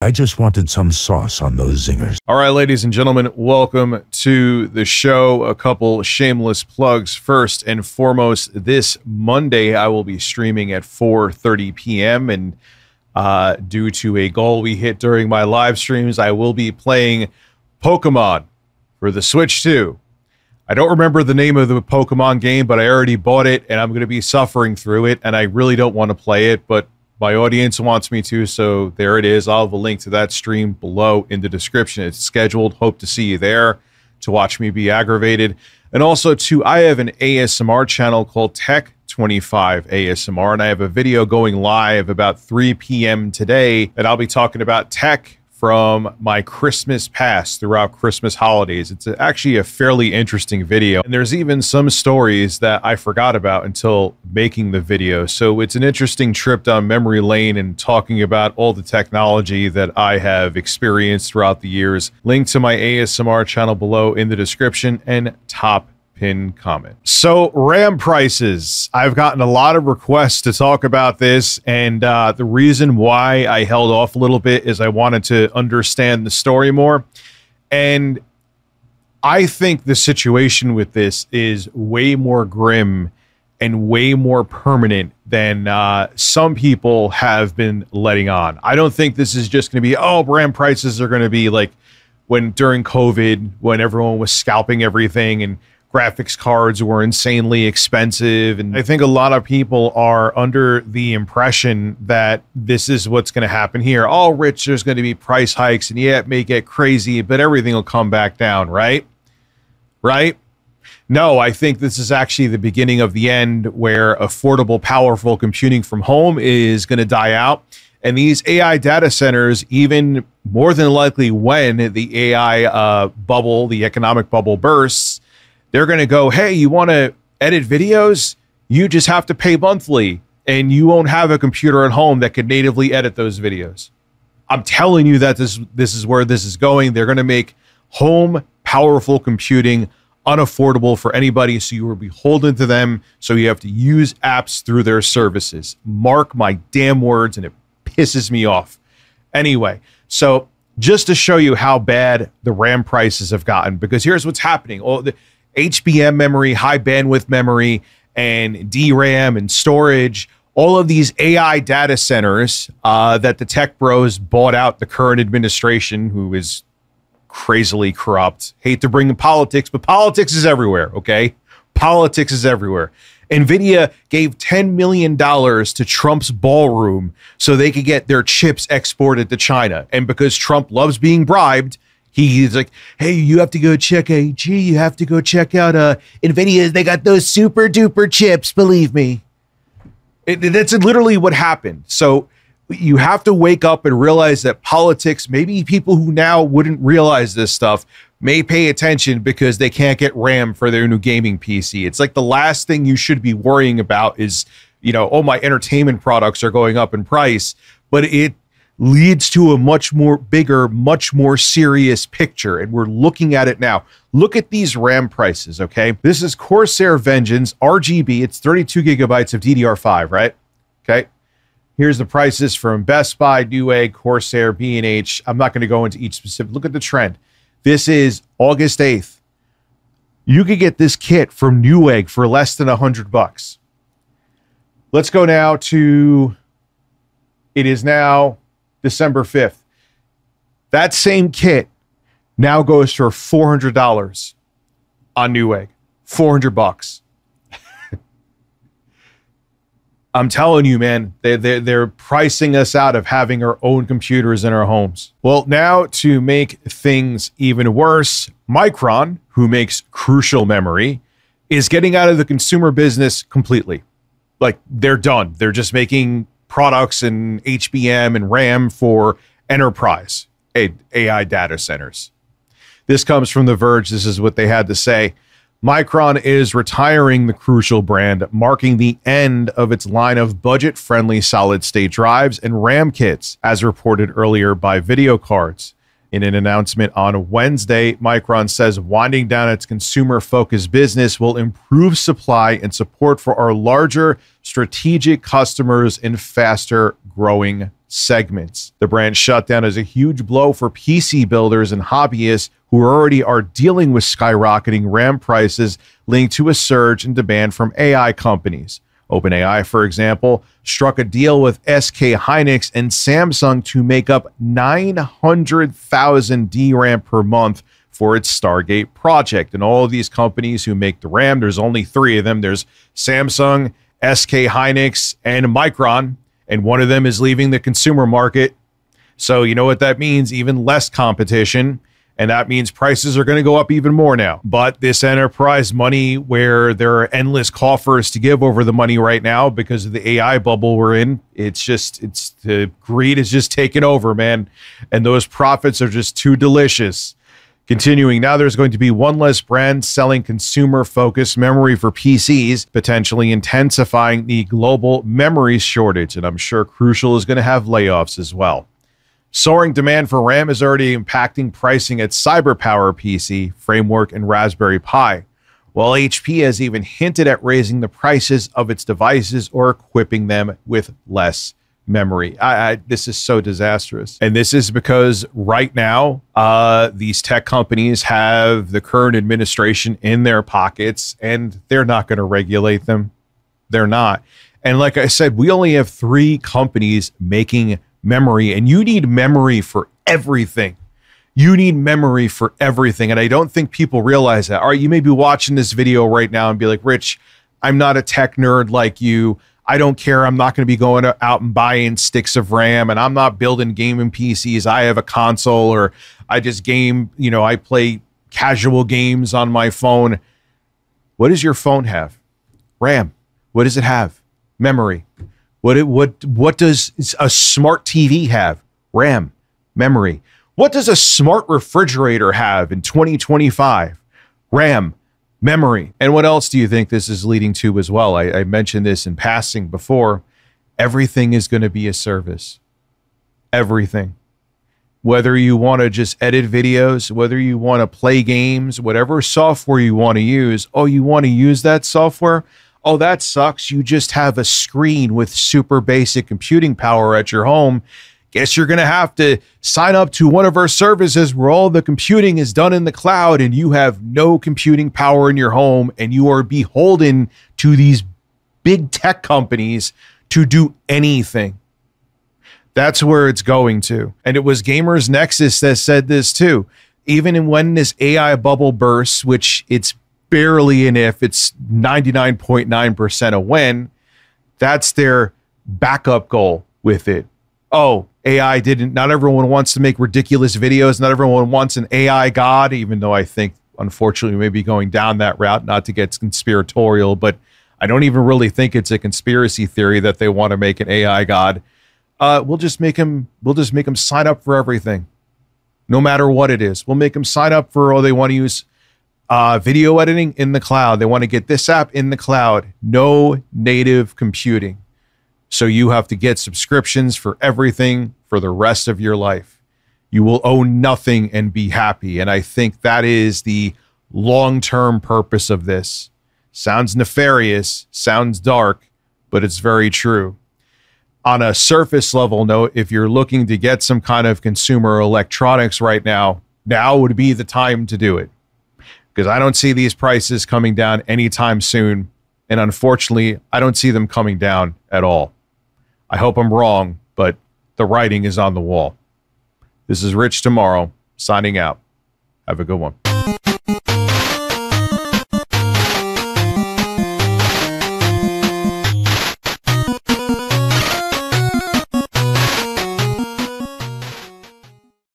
I just wanted some sauce on those zingers. All right, ladies and gentlemen, welcome to the show. A couple shameless plugs. First and foremost, this Monday I will be streaming at 4:30 p.m. and uh, due to a goal we hit during my live streams, I will be playing Pokemon for the Switch 2. I don't remember the name of the Pokemon game, but I already bought it and I'm going to be suffering through it and I really don't want to play it, but my audience wants me to, so there it is. I'll have a link to that stream below in the description. It's scheduled. Hope to see you there to watch me be aggravated. And also, too, I have an ASMR channel called Tech 25 ASMR, and I have a video going live about 3 p.m. today, and I'll be talking about tech from my Christmas past throughout Christmas holidays. It's actually a fairly interesting video. And there's even some stories that I forgot about until making the video. So it's an interesting trip down memory lane and talking about all the technology that I have experienced throughout the years. Link to my ASMR channel below in the description and top pin comment. So, RAM prices. I've gotten a lot of requests to talk about this, and uh, the reason why I held off a little bit is I wanted to understand the story more. And I think the situation with this is way more grim and way more permanent than uh, some people have been letting on. I don't think this is just going to be, oh, RAM prices are going to be like when during COVID, when everyone was scalping everything and graphics cards were insanely expensive. And I think a lot of people are under the impression that this is what's going to happen here. All rich, there's going to be price hikes, and yeah, it may get crazy, but everything will come back down, right? Right? No, I think this is actually the beginning of the end where affordable, powerful computing from home is going to die out. And these AI data centers, even more than likely when the AI uh, bubble, the economic bubble bursts, they're going to go, hey, you want to edit videos? You just have to pay monthly and you won't have a computer at home that could natively edit those videos. I'm telling you that this this is where this is going. They're going to make home powerful computing unaffordable for anybody so you are beholden to them so you have to use apps through their services. Mark my damn words and it pisses me off. Anyway, so just to show you how bad the RAM prices have gotten because here's what's happening. All the HBM memory, high bandwidth memory, and DRAM and storage. All of these AI data centers uh, that the tech bros bought out the current administration, who is crazily corrupt. Hate to bring in politics, but politics is everywhere, okay? Politics is everywhere. NVIDIA gave $10 million to Trump's ballroom so they could get their chips exported to China. And because Trump loves being bribed, he's like, hey, you have to go check AG. You have to go check out uh Nvidia. They got those super duper chips. Believe me. It, that's literally what happened. So you have to wake up and realize that politics, maybe people who now wouldn't realize this stuff may pay attention because they can't get RAM for their new gaming PC. It's like the last thing you should be worrying about is, you know, oh, my entertainment products are going up in price. But it leads to a much more bigger, much more serious picture. And we're looking at it now. Look at these RAM prices, okay? This is Corsair Vengeance RGB. It's 32 gigabytes of DDR5, right? Okay. Here's the prices from Best Buy, Newegg, Corsair, B&H. I'm not going to go into each specific. Look at the trend. This is August 8th. You could get this kit from Newegg for less than 100 bucks. Let's go now to it is now December 5th. That same kit now goes for $400 on Newegg. 400 bucks. I'm telling you, man, they, they, they're pricing us out of having our own computers in our homes. Well, now to make things even worse, Micron, who makes Crucial memory, is getting out of the consumer business completely. Like they're done. They're just making products and HBM and RAM for enterprise AI data centers. This comes from The Verge. This is what they had to say. Micron is retiring the Crucial brand, marking the end of its line of budget friendly solid state drives and RAM kits, as reported earlier by VideoCardz. In an announcement on Wednesday, Micron says winding down its consumer focused business will improve supply and support for our larger strategic customers in faster growing segments. The brand shutdown is a huge blow for PC builders and hobbyists who already are dealing with skyrocketing RAM prices linked to a surge in demand from AI companies. OpenAI, for example, struck a deal with SK Hynix and Samsung to make up 900,000 DRAM per month for its Stargate project. And all of these companies who make the RAM, there's only three of them there's Samsung, SK Hynix, and Micron. And one of them is leaving the consumer market. So, you know what that means? Even less competition and that means prices are going to go up even more now. But this enterprise money, where there are endless coffers to give over the money right now because of the AI bubble we're in, it's just, it's the greed is just taking over, man. And those profits are just too delicious. Continuing, now there's going to be one less brand selling consumer focused memory for PCs, potentially intensifying the global memory shortage. And I'm sure Crucial is going to have layoffs as well. Soaring demand for RAM is already impacting pricing at CyberPower PC, Framework, and Raspberry Pi, while HP has even hinted at raising the prices of its devices or equipping them with less memory. I, I, this is so disastrous. And this is because right now, uh, these tech companies have the current administration in their pockets and they're not going to regulate them. They're not. And like I said, we only have three companies making memory, and you need memory for everything. You need memory for everything. And I don't think people realize that. All right, you may be watching this video right now and be like, Rich, I'm not a tech nerd like you. I don't care. I'm not going to be going out and buying sticks of RAM and I'm not building gaming PCs. I have a console or I just game, you know, I play casual games on my phone. What does your phone have? RAM. What does it have? Memory. What it, what what does a smart TV have? RAM, memory. What does a smart refrigerator have in 2025? RAM, memory. And what else do you think this is leading to as well? I, I mentioned this in passing before. Everything is going to be a service. Everything. Whether you want to just edit videos, whether you want to play games, whatever software you want to use, oh, you want to use that software? oh, that sucks. You just have a screen with super basic computing power at your home. Guess you're going to have to sign up to one of our services where all the computing is done in the cloud and you have no computing power in your home and you are beholden to these big tech companies to do anything. That's where it's going to. And it was Gamers Nexus that said this too. Even when this AI bubble bursts, which it's barely an if, it's 99.9% a win. That's their backup goal with it. Oh, AI didn't, not everyone wants to make ridiculous videos. Not everyone wants an AI god, even though I think, unfortunately, we may be going down that route, not to get conspiratorial, but I don't even really think it's a conspiracy theory that they want to make an AI god. Uh, we'll just make him, we'll just make him sign up for everything, no matter what it is. We'll make him sign up for, oh, they want to use uh, video editing in the cloud. They want to get this app in the cloud. No native computing. So you have to get subscriptions for everything for the rest of your life. You will own nothing and be happy. And I think that is the long term purpose of this. Sounds nefarious, sounds dark, but it's very true. On a surface level note, if you're looking to get some kind of consumer electronics right now, now would be the time to do it because I don't see these prices coming down anytime soon. And unfortunately, I don't see them coming down at all. I hope I'm wrong, but the writing is on the wall. This is Rich Tomorrow signing out. Have a good one.